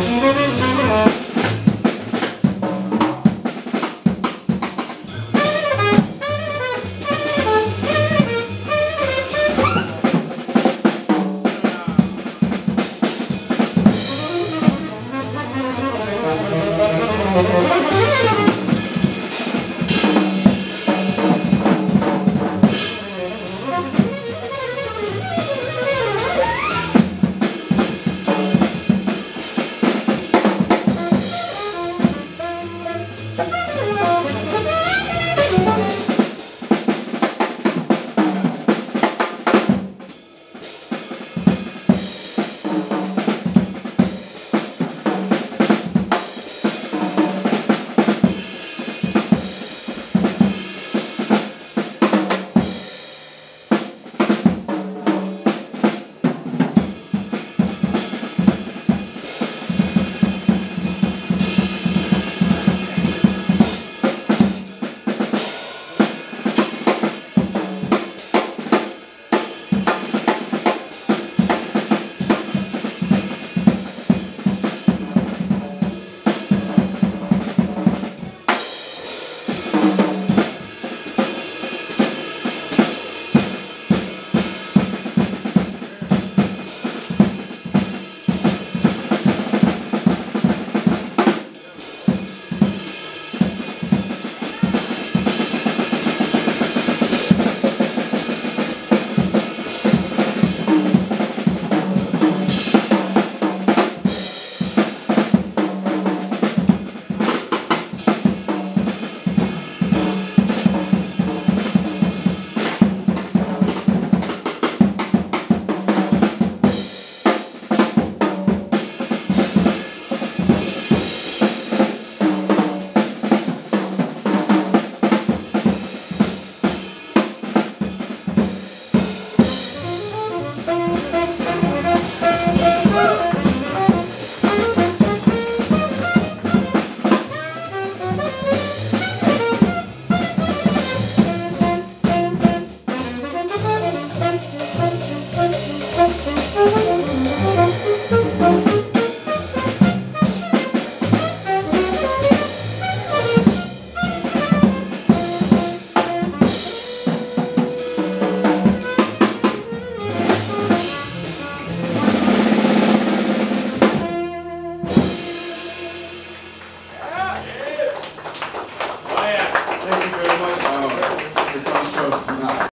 Thank